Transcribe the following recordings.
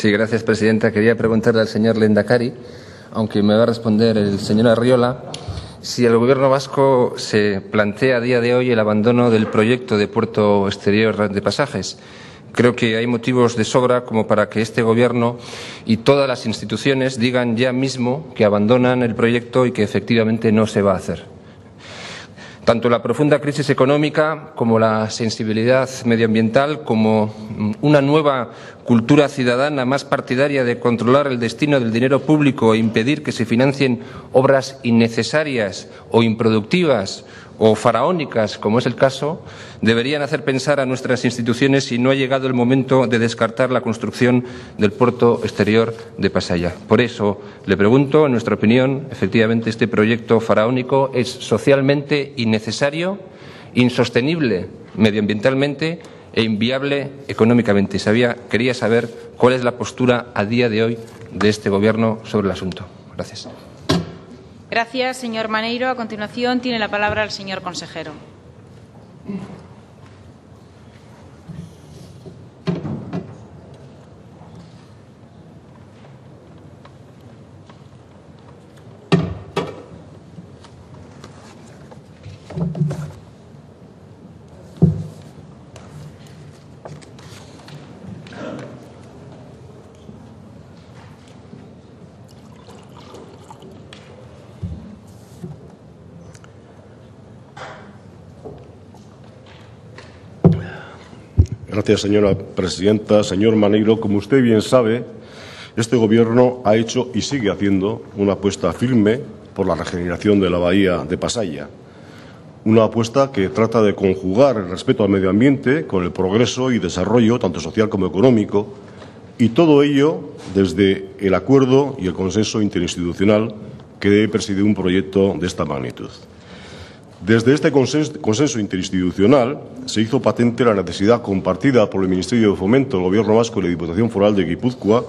Sí, gracias, presidenta. Quería preguntarle al señor Lendakari, aunque me va a responder el señor Arriola, si el Gobierno vasco se plantea a día de hoy el abandono del proyecto de puerto exterior de pasajes. Creo que hay motivos de sobra como para que este Gobierno y todas las instituciones digan ya mismo que abandonan el proyecto y que efectivamente no se va a hacer. Tanto la profunda crisis económica como la sensibilidad medioambiental, como una nueva cultura ciudadana más partidaria de controlar el destino del dinero público e impedir que se financien obras innecesarias o improductivas o faraónicas, como es el caso, deberían hacer pensar a nuestras instituciones si no ha llegado el momento de descartar la construcción del puerto exterior de Pasaya. Por eso le pregunto, en nuestra opinión, efectivamente este proyecto faraónico es socialmente innecesario, insostenible medioambientalmente e inviable económicamente. Sabía, quería saber cuál es la postura a día de hoy de este Gobierno sobre el asunto. Gracias. Gracias, señor Maneiro. A continuación tiene la palabra el señor consejero. Gracias, señora presidenta. Señor Maneiro, como usted bien sabe, este Gobierno ha hecho y sigue haciendo una apuesta firme por la regeneración de la bahía de Pasaya. Una apuesta que trata de conjugar el respeto al medio ambiente con el progreso y desarrollo, tanto social como económico, y todo ello desde el acuerdo y el consenso interinstitucional que debe presidir un proyecto de esta magnitud. Desde este consenso interinstitucional se hizo patente la necesidad compartida por el Ministerio de Fomento, el Gobierno vasco y la Diputación Foral de Guipúzcoa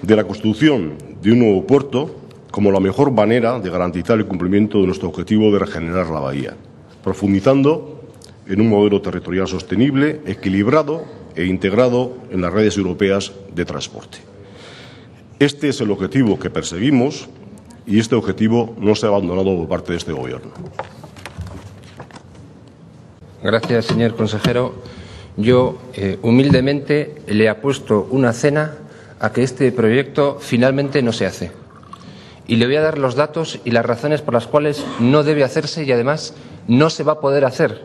de la construcción de un nuevo puerto como la mejor manera de garantizar el cumplimiento de nuestro objetivo de regenerar la bahía, profundizando en un modelo territorial sostenible, equilibrado e integrado en las redes europeas de transporte. Este es el objetivo que perseguimos y este objetivo no se ha abandonado por parte de este Gobierno. Gracias, señor consejero. Yo, eh, humildemente, le apuesto una cena a que este proyecto finalmente no se hace. Y le voy a dar los datos y las razones por las cuales no debe hacerse y, además, no se va a poder hacer.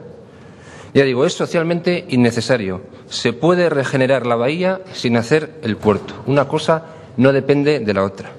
Ya digo, es socialmente innecesario. Se puede regenerar la bahía sin hacer el puerto. Una cosa no depende de la otra.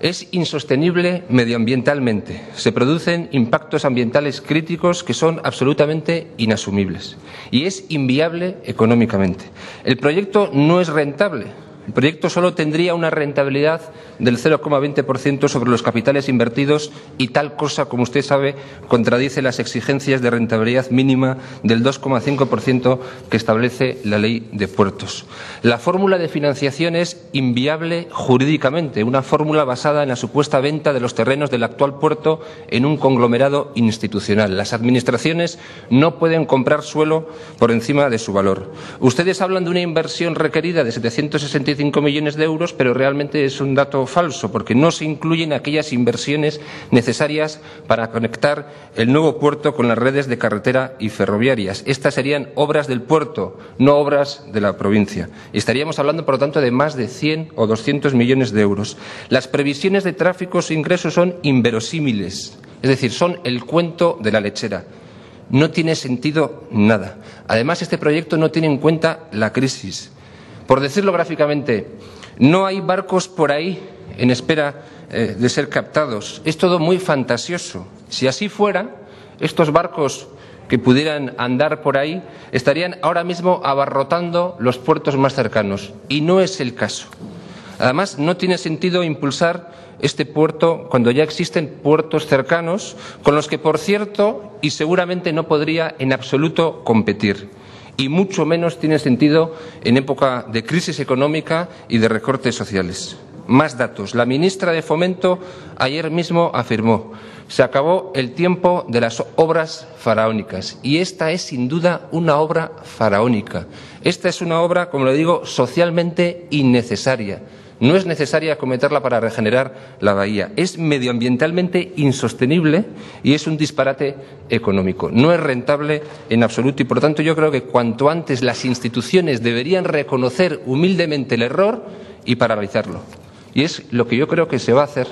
Es insostenible medioambientalmente. Se producen impactos ambientales críticos que son absolutamente inasumibles. Y es inviable económicamente. El proyecto no es rentable. El proyecto solo tendría una rentabilidad del 0,20% sobre los capitales invertidos y tal cosa, como usted sabe, contradice las exigencias de rentabilidad mínima del 2,5% que establece la ley de puertos. La fórmula de financiación es inviable jurídicamente, una fórmula basada en la supuesta venta de los terrenos del actual puerto en un conglomerado institucional. Las administraciones no pueden comprar suelo por encima de su valor. Ustedes hablan de una inversión requerida de 763 5 millones de euros, pero realmente es un dato falso, porque no se incluyen aquellas inversiones necesarias para conectar el nuevo puerto con las redes de carretera y ferroviarias. Estas serían obras del puerto, no obras de la provincia. Estaríamos hablando, por lo tanto, de más de 100 o 200 millones de euros. Las previsiones de tráficos e ingresos son inverosímiles, es decir, son el cuento de la lechera no tiene sentido nada. Además, este proyecto no tiene en cuenta la crisis. Por decirlo gráficamente, no hay barcos por ahí en espera eh, de ser captados. Es todo muy fantasioso. Si así fuera, estos barcos que pudieran andar por ahí estarían ahora mismo abarrotando los puertos más cercanos. Y no es el caso. Además, no tiene sentido impulsar este puerto cuando ya existen puertos cercanos con los que, por cierto, y seguramente no podría en absoluto competir y mucho menos tiene sentido en época de crisis económica y de recortes sociales. más datos. La ministra de Fomento ayer mismo afirmó se acabó el tiempo de las obras faraónicas y esta es sin duda una obra faraónica. Esta es una obra, como le digo, socialmente innecesaria. No es necesaria acometerla para regenerar la bahía. Es medioambientalmente insostenible y es un disparate económico. No es rentable en absoluto y, por tanto, yo creo que cuanto antes las instituciones deberían reconocer humildemente el error y paralizarlo. Y es lo que yo creo que se va a hacer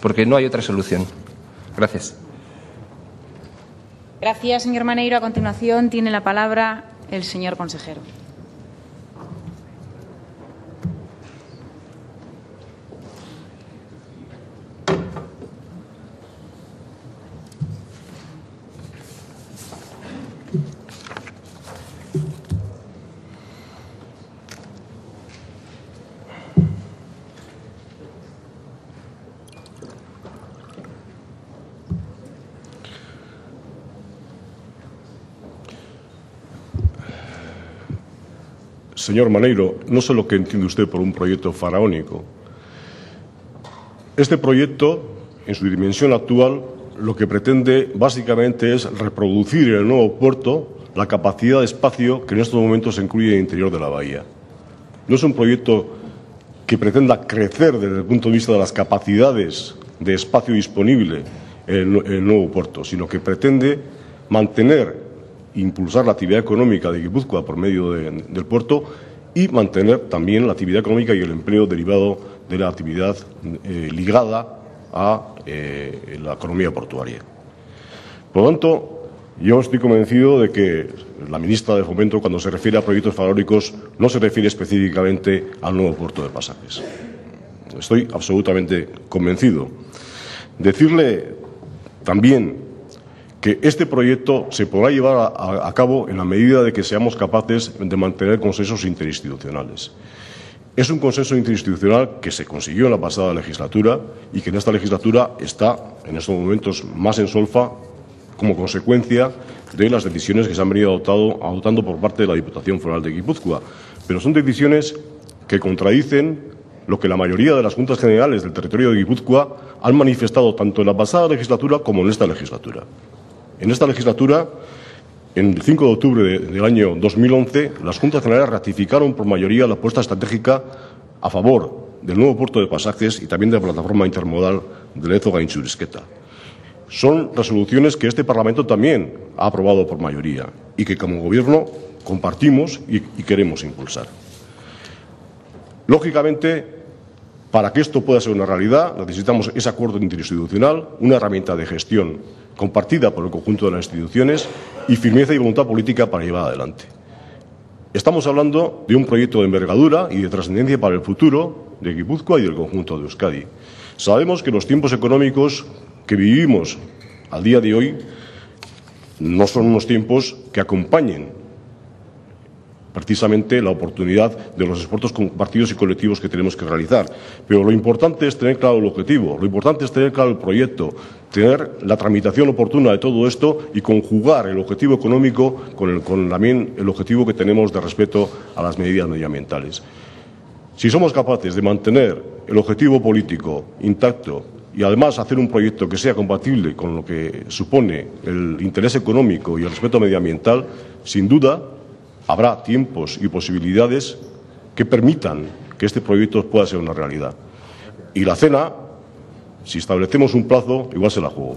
porque no hay otra solución. Gracias. Gracias, señor Maneiro. A continuación tiene la palabra el señor consejero. Señor Maneiro, no sé lo que entiende usted por un proyecto faraónico. Este proyecto, en su dimensión actual, lo que pretende básicamente es reproducir en el nuevo puerto la capacidad de espacio que en estos momentos se incluye en el interior de la bahía. No es un proyecto que pretenda crecer desde el punto de vista de las capacidades de espacio disponible en el, nuevo puerto, sino que pretende mantener impulsar la actividad económica de Guipúzcoa por medio del puerto y mantener también la actividad económica y el empleo derivado de la actividad eh, ligada a eh, la economía portuaria. Por lo tanto, yo estoy convencido de que la ministra de Fomento, cuando se refiere a proyectos faraónicos, no se refiere específicamente al nuevo puerto de pasajes. Estoy absolutamente convencido. Decirle también que este proyecto se podrá llevar a, cabo en la medida de que seamos capaces de mantener consensos interinstitucionales. Es un consenso interinstitucional que se consiguió en la pasada legislatura y que en esta legislatura está en estos momentos más en solfa como consecuencia de las decisiones que se han venido adoptando por parte de la Diputación Foral de Guipúzcoa. Pero son decisiones que contradicen lo que la mayoría de las juntas generales del territorio de Guipúzcoa han manifestado tanto en la pasada legislatura como en esta legislatura. En esta legislatura, el 5 de octubre del año 2011, las Juntas Generales ratificaron por mayoría la apuesta estratégica a favor del nuevo puerto de pasajes y también de la plataforma intermodal de Lezo Gainchurisqueta. Son resoluciones que este Parlamento también ha aprobado por mayoría y que como Gobierno compartimos y queremos impulsar. Lógicamente, para que esto pueda ser una realidad, necesitamos ese acuerdo interinstitucional, una herramienta de gestión compartida por el conjunto de las instituciones y firmeza y voluntad política para llevar adelante. Estamos hablando de un proyecto de envergadura y de trascendencia para el futuro de Guipúzcoa y del conjunto de Euskadi. Sabemos que los tiempos económicos que vivimos al día de hoy no son unos tiempos que acompañen precisamente la oportunidad de los esfuerzos compartidos y colectivos que tenemos que realizar. Pero lo importante es tener claro el objetivo, lo importante es tener claro el proyecto, tener la tramitación oportuna de todo esto y conjugar el objetivo económico con, el, también el objetivo que tenemos de respeto a las medidas medioambientales. Si somos capaces de mantener el objetivo político intacto y además hacer un proyecto que sea compatible con lo que supone el interés económico y el respeto medioambiental, sin duda habrá tiempos y posibilidades que permitan que este proyecto pueda ser una realidad. Y la cena, si establecemos un plazo, igual se la juego.